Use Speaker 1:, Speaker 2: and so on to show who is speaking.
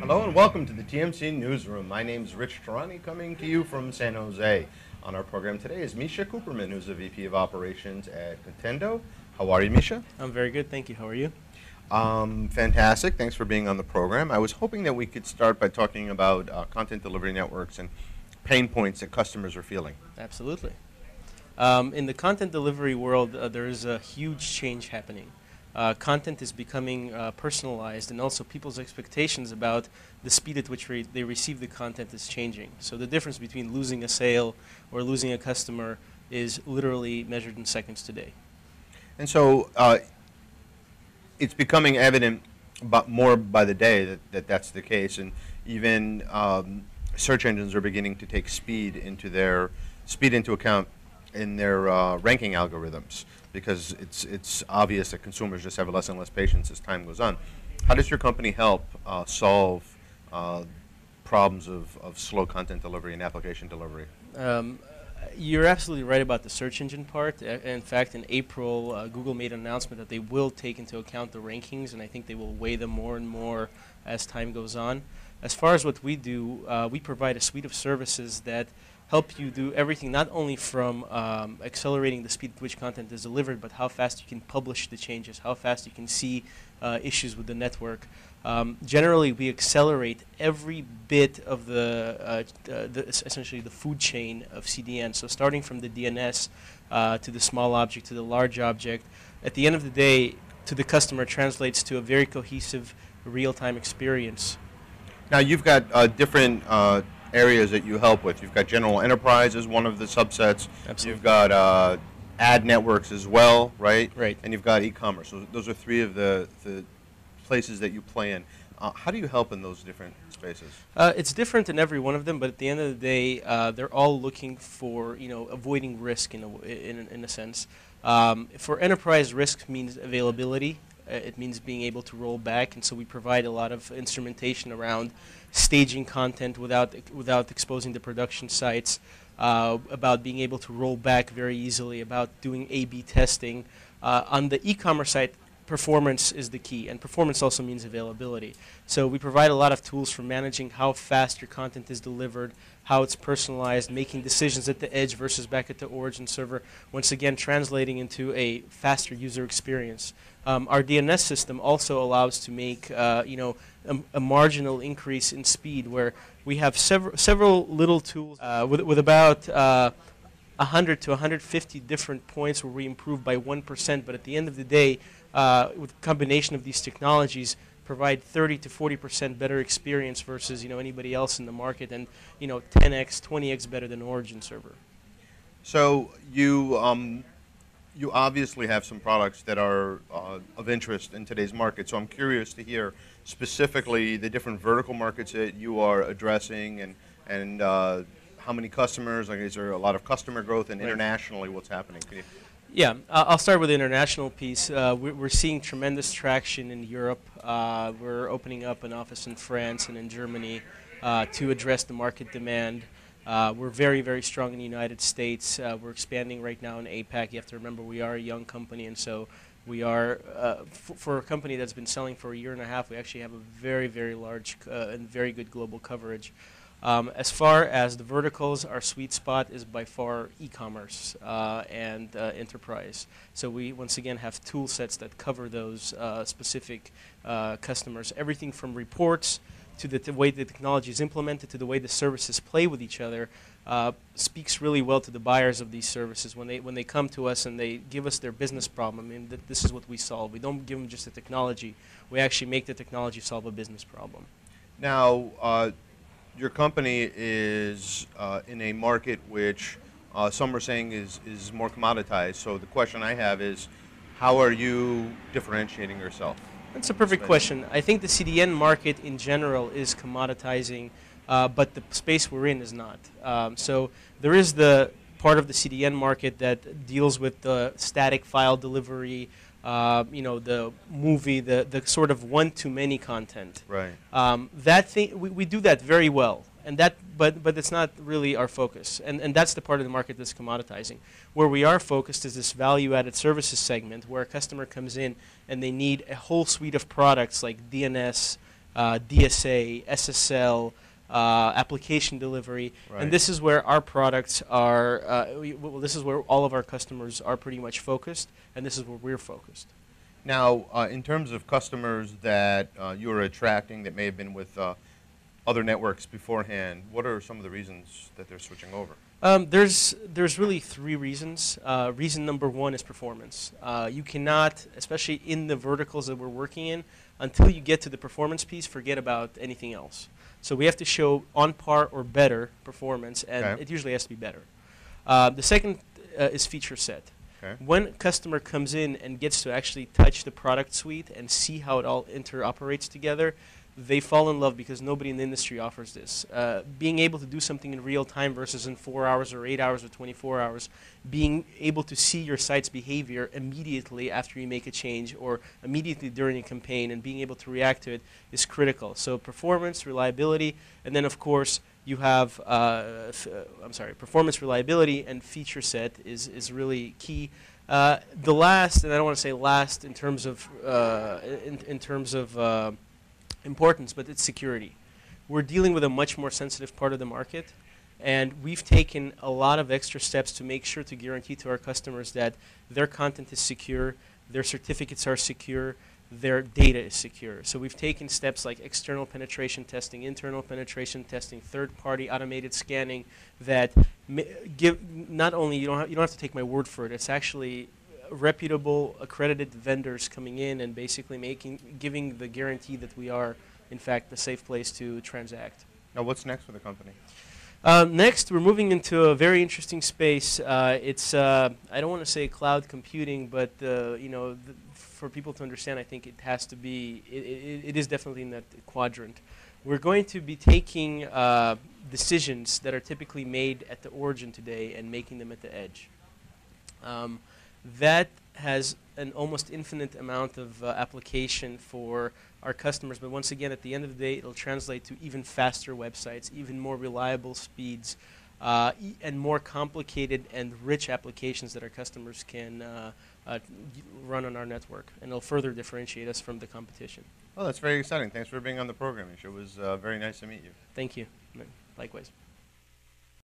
Speaker 1: Hello and welcome to the TMC Newsroom. My name is Rich Tehrani coming to you from San Jose. On our program today is Misha Kuperman, who's the VP of Operations at Cotendo. How are you, Misha?
Speaker 2: I'm very good, thank you. How are you?
Speaker 1: Um, fantastic. Thanks for being on the program. I was hoping that we could start by talking about uh, content delivery networks and pain points that customers are feeling.
Speaker 2: Absolutely. Um, in the content delivery world, uh, there is a huge change happening. Uh, content is becoming uh, personalized, and also people's expectations about the speed at which re they receive the content is changing. So the difference between losing a sale or losing a customer is literally measured in seconds today.
Speaker 1: And so uh, it's becoming evident but more by the day that, that that's the case. And even um, search engines are beginning to take speed into their speed into account in their uh, ranking algorithms because it's it's obvious that consumers just have less and less patience as time goes on. How does your company help uh, solve uh, problems of, of slow content delivery and application delivery?
Speaker 2: Um, you're absolutely right about the search engine part. In fact, in April, uh, Google made an announcement that they will take into account the rankings, and I think they will weigh them more and more as time goes on. As far as what we do, uh, we provide a suite of services that help you do everything, not only from um, accelerating the speed at which content is delivered, but how fast you can publish the changes, how fast you can see uh, issues with the network. Um, generally, we accelerate every bit of the, uh, the, essentially the food chain of CDN. So starting from the DNS uh, to the small object to the large object, at the end of the day, to the customer translates to a very cohesive real-time experience.
Speaker 1: Now you've got uh, different uh, areas that you help with. You've got general enterprise as one of the subsets.
Speaker 2: Absolutely.
Speaker 1: You've got uh, ad networks as well, right?
Speaker 2: Right.
Speaker 1: And you've got e-commerce. So those are three of the, the places that you play in. Uh, how do you help in those different spaces?
Speaker 2: Uh, it's different in every one of them, but at the end of the day, uh, they're all looking for you know avoiding risk in a, in, in a sense. Um, for enterprise, risk means availability. Uh, it means being able to roll back, and so we provide a lot of instrumentation around staging content without without exposing the production sites. Uh, about being able to roll back very easily, about doing A/B testing. Uh, on the e-commerce side, performance is the key, and performance also means availability. So we provide a lot of tools for managing how fast your content is delivered, how it's personalized, making decisions at the edge versus back at the origin server, once again translating into a faster user experience. Um, our DNS system also allows to make uh, you know a, a, marginal increase in speed where we have several several little tools uh, with, with about uh, 100 to 150 different points where we improve by 1%, but at the end of the day, uh, with combination of these technologies, provide 30 to 40 percent better experience versus you know anybody else in the market, and you know 10x, 20x better than Origin Server.
Speaker 1: So you um, you obviously have some products that are uh, of interest in today's market. So I'm curious to hear specifically the different vertical markets that you are addressing, and and uh, how many customers. Like, is there a lot of customer growth, and internationally, what's happening?
Speaker 2: Yeah, uh, I'll start with the international piece. Uh, we're, seeing tremendous traction in Europe. Uh, we're opening up an office in France and in Germany uh, to address the market demand. Uh, we're very, very strong in the United States. Uh, we're expanding right now in APAC. You have to remember we are a young company, and so we are, for a company that's been selling for a year and a half, we actually have a very, very large and very good global coverage. Um, as far as the verticals, our sweet spot is by far e-commerce uh, and uh, enterprise. So we once again have tool sets that cover those uh, specific uh, customers. Everything from reports to the way the technology is implemented to the way the services play with each other uh, speaks really well to the buyers of these services when they when they come to us and they give us their business problem. I mean, th this is what we solve. We don't give them just the technology. We actually make the technology solve a business problem.
Speaker 1: Now uh, your company is uh, in a market which uh, some are saying is, is more commoditized. So the question I have is, how are you differentiating yourself?
Speaker 2: That's a perfect question. I think the CDN market in general is commoditizing, uh, but the space we're in is not. Um, so there is the part of the CDN market that deals with the static file delivery, uh, you know, the movie, the, the sort of one-to-many content.
Speaker 1: Right.
Speaker 2: Um, that thing, we, we do that very well. and that, but but it's not really our focus, and and that's the part of the market that's commoditizing. Where we are focused is this value-added services segment, where a customer comes in and they need a whole suite of products like DNS, uh, DSA, SSL. Uh, application delivery,
Speaker 1: Right.
Speaker 2: and this is where our products are. Uh, we, well, this is where all of our customers are pretty much focused, and this is where we're focused.
Speaker 1: Now, uh, in terms of customers that uh, you are attracting that may have been with uh, other networks beforehand, what are some of the reasons that they're switching over?
Speaker 2: Um, there's there's really three reasons. Uh, reason number one is performance. Uh, you cannot, especially in the verticals that we're working in, until you get to the performance piece, forget about anything else. So we have to show on par or better performance, and
Speaker 1: Okay.
Speaker 2: it usually has to be better. Uh, the second uh, is feature set.
Speaker 1: Okay.
Speaker 2: When a customer comes in and gets to actually touch the product suite and see how it all interoperates together, they fall in love because nobody in the industry offers this. Uh, being able to do something in real time versus in four hours or eight hours or 24 hours, being able to see your site's behavior immediately after you make a change or immediately during a campaign and being able to react to it is critical. So performance, reliability, and then of course you have, uh, uh, I'm sorry, performance, reliability, and feature set is, is really key. Uh, the last, and I don't want to say last in terms of, uh, in, in terms of uh, importance, but it's security. We're dealing with a much more sensitive part of the market, and we've taken a lot of extra steps to make sure to guarantee to our customers that their content is secure, their certificates are secure, their data is secure. So we've taken steps like external penetration testing, internal penetration testing, third-party automated scanning that give not only you don't have, you don't have to take my word for it. It's actually reputable, accredited vendors coming in and basically making giving the guarantee that we are in fact a safe place to transact.
Speaker 1: Now, what's next for the company?
Speaker 2: Um, next, we're moving into a very interesting space. Uh, it's uh, I don't want to say cloud computing, but uh, you know, th- for people to understand, I think it has to be. It, it, it is definitely in that quadrant. We're going to be taking uh, decisions that are typically made at the origin today and making them at the edge. Um, that has an almost infinite amount of uh, application for our customers, but once again, at the end of the day, it'll translate to even faster websites, even more reliable speeds, uh, e- and more complicated and rich applications that our customers can uh, uh, run on our network, and it'll further differentiate us from the competition.
Speaker 1: Well, that's very exciting. Thanks for being on the program, Isha. It was uh, very nice to meet you.
Speaker 2: Thank you. Likewise.